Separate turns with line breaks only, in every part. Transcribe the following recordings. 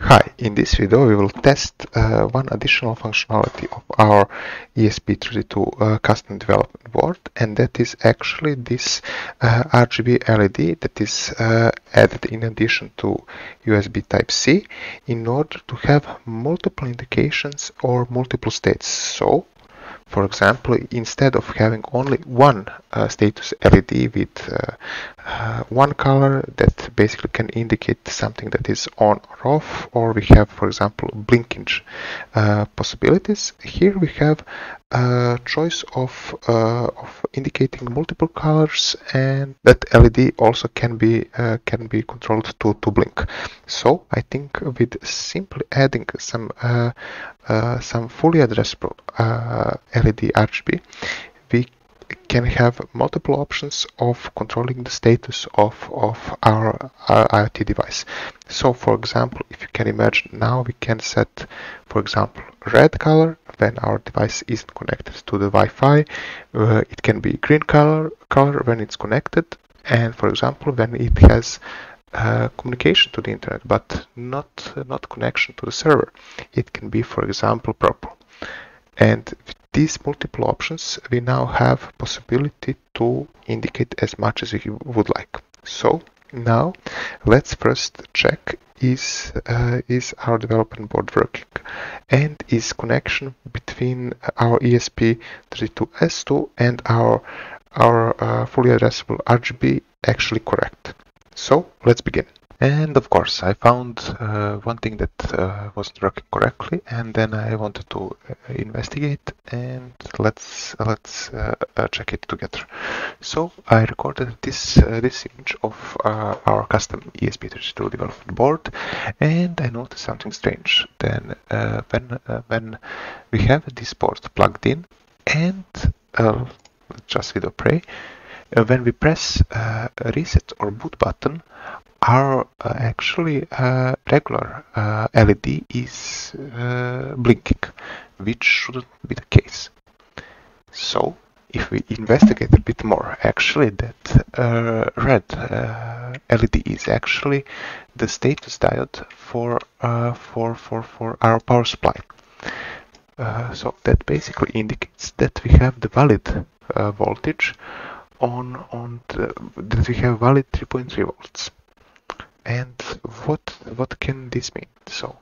Hi, in this video we will test uh, one additional functionality of our ESP32 uh, custom development board and that is actually this uh, RGB LED that is uh, added in addition to USB Type-C in order to have multiple indications or multiple states. So for example, instead of having only one uh, status LED with uh, one color that basically can indicate something that is on or off, or we have, for example, blinking uh, possibilities, here we have a choice of, uh, of indicating multiple colors and that LED also can be uh, can be controlled to, to blink. So I think with simply adding some some fully addressable LED RGB, we can have multiple options of controlling the status of, of our, our, IoT device. So for example, if you can imagine now we can set, for example, red color when our device isn't connected to the Wi-Fi. Uh, it can be green color, color when it's connected. And for example, when it has uh, communication to the internet, but not, uh, not connection to the server. It can be, for example, purple. And these multiple options, we now have possibility to indicate as much as we would like. So now let's first check is uh, is our development board working and is connection between our ESP32S2 and our our uh, fully addressable RGB actually correct. So let's begin. And of course, I found uh, one thing that uh, wasn't working correctly, and then I wanted to uh, investigate and let's let's uh, uh, check it together. So I recorded this uh, this image of our custom ESP32 development board, and I noticed something strange. Then when when we have this board plugged in, and just video pray, when we press reset or boot button, our uh, actually uh, regular uh, LED is blinking, which shouldn't be the case. So if we investigate a bit more, actually that uh, red uh, LED is actually the status diode for uh, for for for our power supply. so that basically indicates that we have the valid voltage on on the, that we have valid 3.3 volts. And what what can this mean? So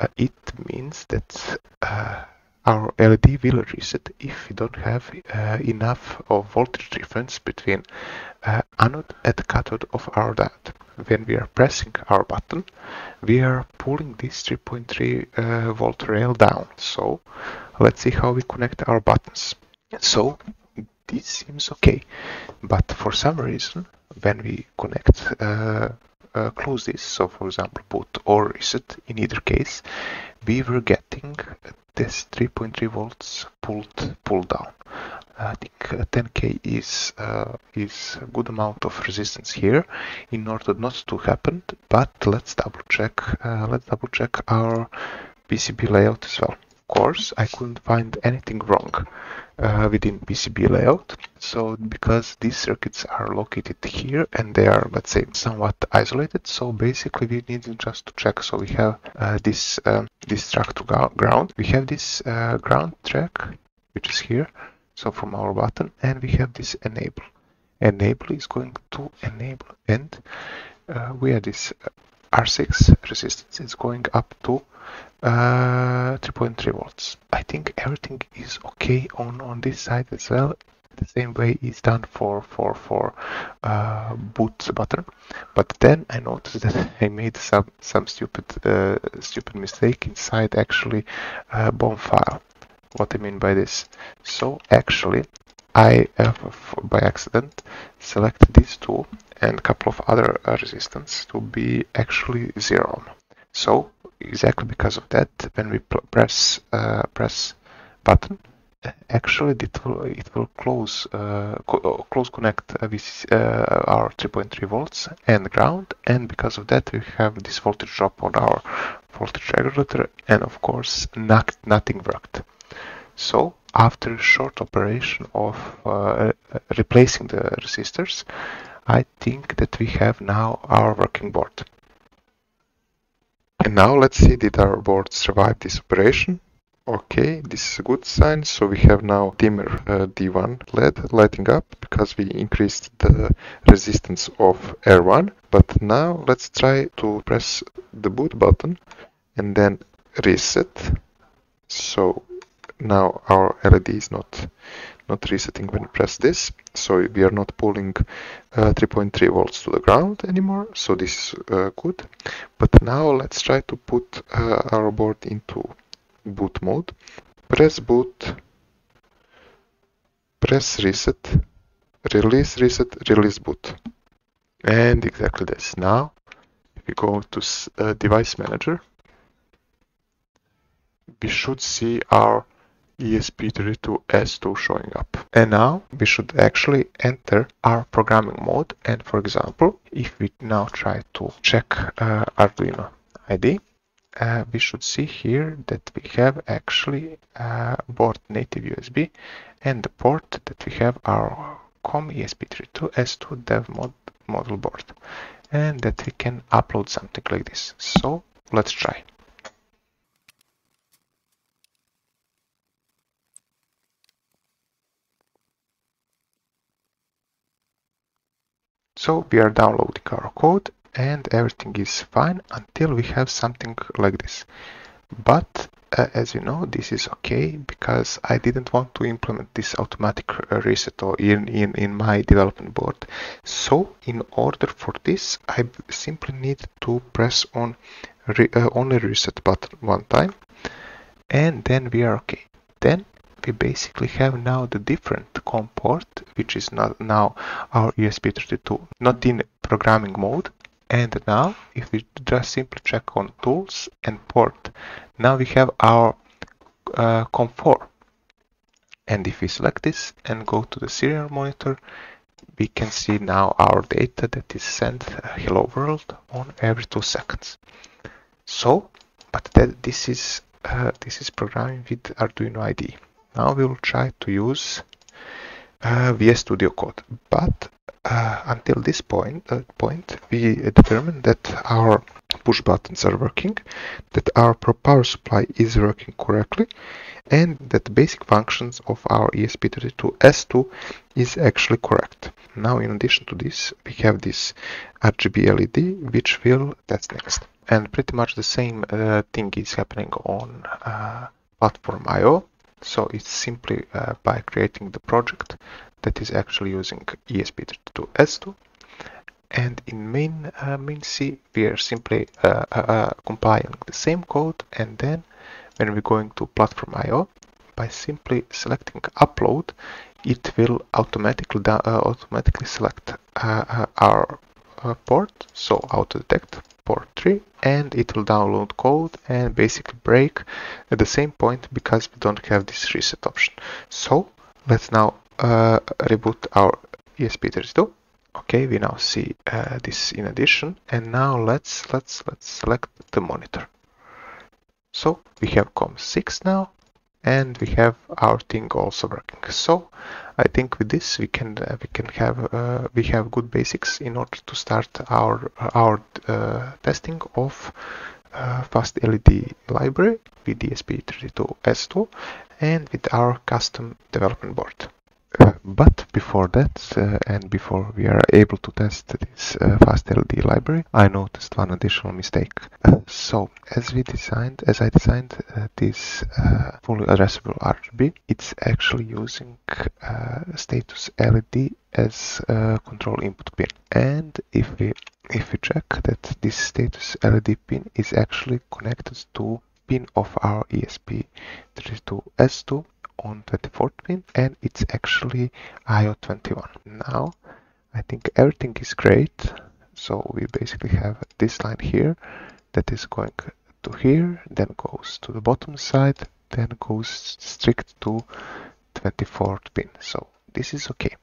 uh, it means that uh, our LED will reset if we don't have uh, enough of voltage difference between uh, anode and cathode of our diode. When we are pressing our button, we are pulling this 3.3 uh, volt rail down. So let's see how we connect our buttons. So this seems okay, but for some reason, when we connect uh, uh, close this, so for example boot or reset, in either case, we were getting this 3.3 volts pulled pull down. I think 10k is uh, is a good amount of resistance here in order not to happen. But let's double check. Uh, let's double check our PCB layout as well course, I couldn't find anything wrong uh, within PCB layout. So because these circuits are located here and they are, let's say, somewhat isolated. So basically we need just to check. So we have uh, this, uh, this track to ground. We have this uh, ground track, which is here. So from our button and we have this enable. Enable is going to enable and uh, we have this uh, R6 resistance is going up to uh, 3.3 volts. I think everything is okay on, on this side as well. The same way is done for for for uh, boot button, but then I noticed that I made some some stupid uh, stupid mistake inside actually uh, BOM file. What I mean by this? So actually, I have by accident selected these two and a couple of other uh, resistance to be actually zero. So exactly because of that, when we press uh, press button, actually it will it will close uh, co uh, close connect uh, with uh, our 3.3 volts and ground, and because of that we have this voltage drop on our voltage regulator, and of course not, nothing worked. So after a short operation of uh, replacing the resistors, I think that we have now our working board. And now let's see did our board survive this operation. Okay, this is a good sign. So we have now dimmer uh, D1 LED lighting up because we increased the resistance of R1. But now let's try to press the boot button and then reset. So now our LED is not not resetting when we press this so we are not pulling uh, 3.3 volts to the ground anymore so this is uh, good. But now let's try to put uh, our board into boot mode. Press boot press reset release reset release boot. And exactly this. Now if we go to uh, device manager we should see our ESP32S2 showing up. And now we should actually enter our programming mode. And for example, if we now try to check uh, Arduino IDE, uh, we should see here that we have actually uh, board native USB and the port that we have our COM ESP32S2 dev mod model board and that we can upload something like this. So let's try. So we are downloading our code and everything is fine until we have something like this. But uh, as you know, this is okay because I didn't want to implement this automatic reset or in, in, in my development board. So in order for this, I simply need to press on re, uh, only reset button one time and then we are okay. Then we basically have now the different COM port, which is not now our ESP32, not in programming mode. And now, if we just simply check on tools and port, now we have our uh, COM4. And if we select this and go to the serial monitor, we can see now our data that is sent uh, hello world on every two seconds. So, but that, this is uh, this is programming with Arduino IDE. Now we will try to use uh, VS Studio Code, but uh, until this point, uh, point we determined that our push buttons are working, that our power supply is working correctly, and that the basic functions of our ESP32S2 is actually correct. Now, in addition to this, we have this RGB LED, which will, that's next. And pretty much the same uh, thing is happening on uh, PlatformIO. So it's simply uh, by creating the project that is actually using ESP32S2 and in main uh, main C we are simply uh, uh, uh, compiling the same code. And then when we're going to PlatformIO by simply selecting upload it will automatically automatically select our port. So auto detect port 3 and it will download code and basically break at the same point because we don't have this reset option. So let's now uh, reboot our ESP32. Okay, we now see uh, this in addition and now let's let's let's select the monitor. So we have COM6 now and we have our thing also working. So I think with this we can uh, we can have uh, we have good basics in order to start our our uh, testing of uh, FastLED library with ESP32S2 and with our custom development board. Uh, but before that, uh, and before we are able to test this uh, FastLED library, I noticed one additional mistake. So, as we designed, as I designed this fully addressable RGB, it's actually using status LED as a control input pin. And if we if we check that this status LED pin is actually connected to pin of our ESP32S2 on 24th pin and it's actually IO21. Now I think everything is great. So we basically have this line here that is going to here, then goes to the bottom side, then goes strict to 24th pin. So this is okay.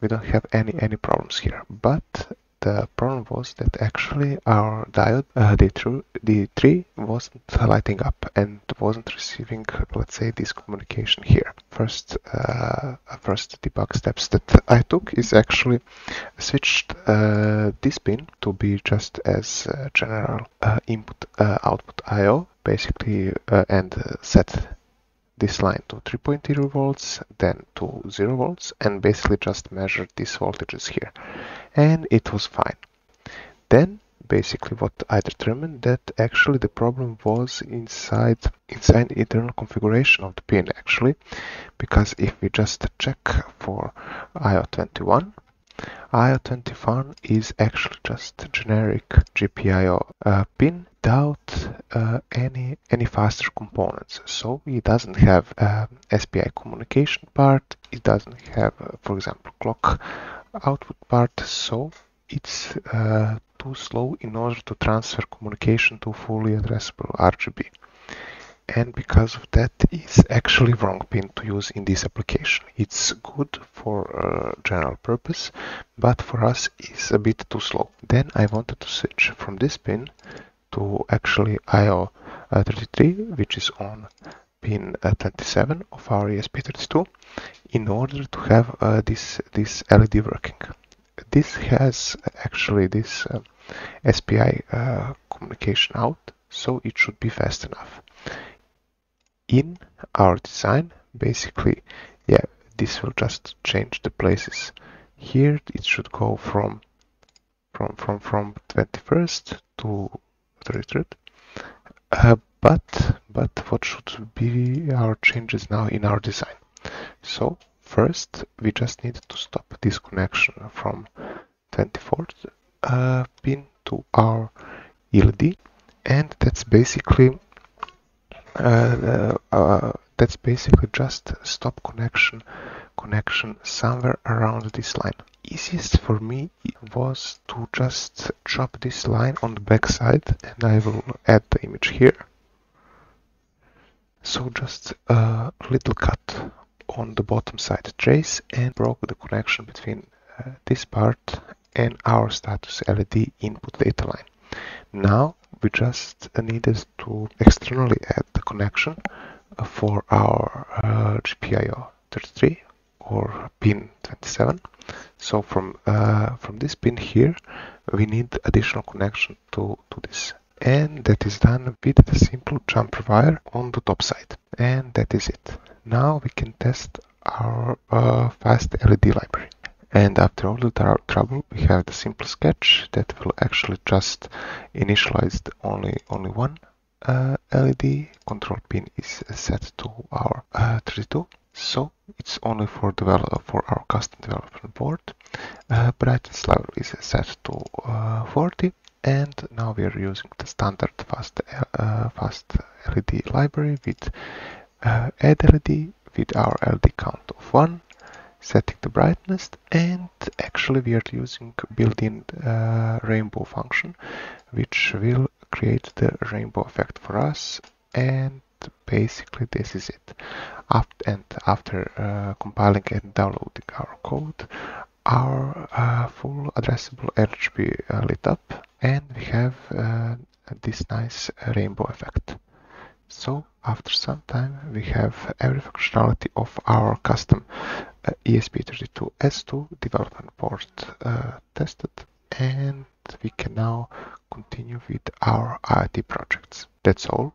We don't have any any problems here. But the problem was that actually our diode uh, D3, D3 wasn't lighting up and wasn't receiving, let's say, this communication here. First, uh, first debug steps that I took is actually switched uh, this pin to be just as general uh, input uh, output I/O, basically, uh, and set this line to 3.0 volts, then to 0 volts, and basically just measured these voltages here. And it was fine. Then basically what I determined that actually the problem was inside inside internal configuration of the pin actually because if we just check for IO21 IO21 is actually just generic GPIO uh, pin without uh, any any faster components. So it doesn't have uh, SPI communication part. It doesn't have, uh, for example, clock output part. So it's uh, too slow in order to transfer communication to fully addressable RGB and because of that it's actually wrong pin to use in this application. It's good for uh, general purpose, but for us it's a bit too slow. Then I wanted to switch from this pin to actually IO33, which is on pin uh, 27 of our ESP32, in order to have uh, this, this LED working. This has actually this uh, SPI uh, communication out, so it should be fast enough in our design basically yeah this will just change the places here it should go from from from from 21st to 33rd uh, but but what should be our changes now in our design so first we just need to stop this connection from 24th uh, pin to our LED and that's basically uh, uh, that's basically just stop connection connection somewhere around this line. Easiest for me was to just chop this line on the back side and I will add the image here. So just a little cut on the bottom side trace and broke the connection between uh, this part and our status LED input data line. Now we just needed to externally add the connection for our uh, GPIO 33 or pin 27 so from uh, from this pin here we need additional connection to to this. And that is done with the simple jumper wire on the top side. And that is it. Now we can test our uh, FastLED library. And after all the trouble we have the simple sketch that will actually just initialize only only one uh, LED control pin is set to our uh, 32 so it's only for develop for our custom development board. Uh, brightness level is set to uh, 40 and now we are using the standard fast uh, fast LED library with uh, add LED with our LED count of 1 setting the brightness and actually we are using built-in uh, rainbow function which will create the rainbow effect for us and basically this is it after, and after uh, compiling and downloading our code our uh, full addressable RGB uh, lit up and we have uh, this nice rainbow effect so after some time we have every functionality of our custom uh, ESP32S2 development board uh, tested and we can now continue with our IoT projects. That's all.